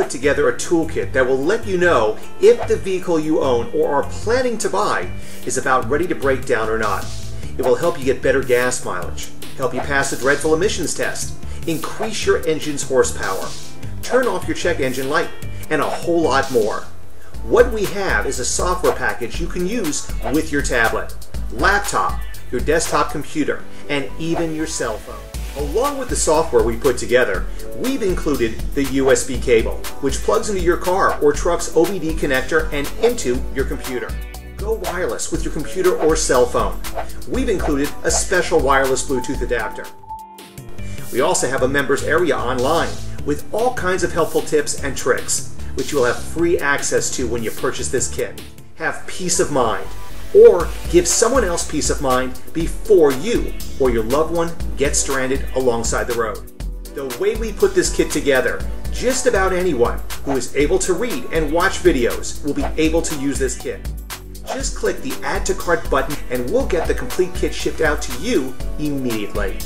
put together a toolkit that will let you know if the vehicle you own or are planning to buy is about ready to break down or not. It will help you get better gas mileage, help you pass the dreadful emissions test, increase your engine's horsepower, turn off your check engine light, and a whole lot more. What we have is a software package you can use with your tablet, laptop, your desktop computer, and even your cell phone. Along with the software we put together, we've included the USB cable, which plugs into your car or truck's OBD connector and into your computer. Go wireless with your computer or cell phone. We've included a special wireless Bluetooth adapter. We also have a members area online with all kinds of helpful tips and tricks, which you'll have free access to when you purchase this kit. Have peace of mind or give someone else peace of mind before you or your loved one get stranded alongside the road. The way we put this kit together, just about anyone who is able to read and watch videos will be able to use this kit. Just click the Add to Cart button and we'll get the complete kit shipped out to you immediately.